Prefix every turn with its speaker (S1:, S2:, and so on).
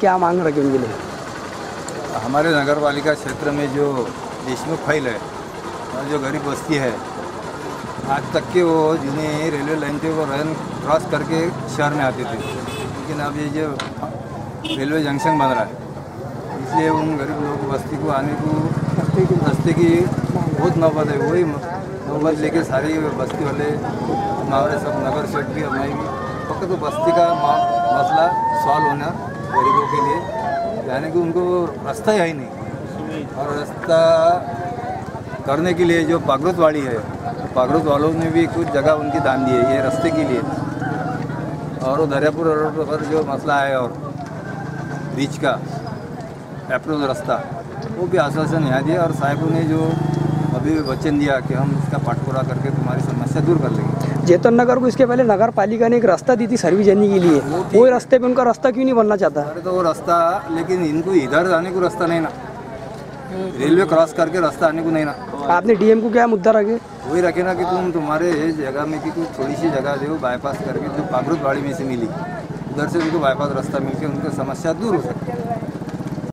S1: क्या मांग रखे उनके लिए?
S2: हमारे नगर पालिका क्षेत्र में जो देशमुख फ़ाइल है और जो गरीब बस्ती है आज तक के वो जिन्हें रेलवे लाइन थे वो रन क्रॉस करके शहर में आते थे। लेकिन अब ये जो रेलवे जंक्शन बन रहा है। इसलिए उन गरीब लोग बस्ती को आने को रस्ते की बहुत नौबत है। वही नौबत लेके सारी बस्ती वाले हमारे सब नगर सेठ भी हमारी भी फक्त तो बस्ती का मसला सॉल्व होना गरीबों के लिए। यानी कि उनको रास्ता ही है नहीं। और रास्ता करने के लिए जो पागरुतवाड़ी है पागरुत वालों ने भी कुछ जगह उनकी दान दी है, ये रास्ते के लिए। और वो दरियापुर रोड पर जो मसला है और बीच का अप्रोच रास्ता, वो भी आश्वासन यहाँ दिया और साहिबों ने जो अभी वचन दिया कि हम इसका पाठपूरा करके तुम्हारी समस्या दूर कर लेंगे।
S1: चेतन नगर को इसके पहले नगर पालिका ने एक रास्ता दी थी सर्विस के लिए। वो रास्ते पे उनका रास्ता क्यों नहीं बनना चाहता?
S2: अरे तो वो रास्ता लेकिन इनको इधर जाने को रास्ता नहीं ना। रेलवे क्रॉस करके रास्ता आने को नहीं ना।
S1: आपने डीएम को क्या मुद्दा रखे?
S2: वही रखे ना कि तुम तुम्हारे जगह में कि कुछ थोड़ी सी जगह जो बाईपास करके जो पागरुत बाड़ी में से मिली उधर से उनको बाईपास रास्ता मिल के उनकी समस्या दूर हो सकती है।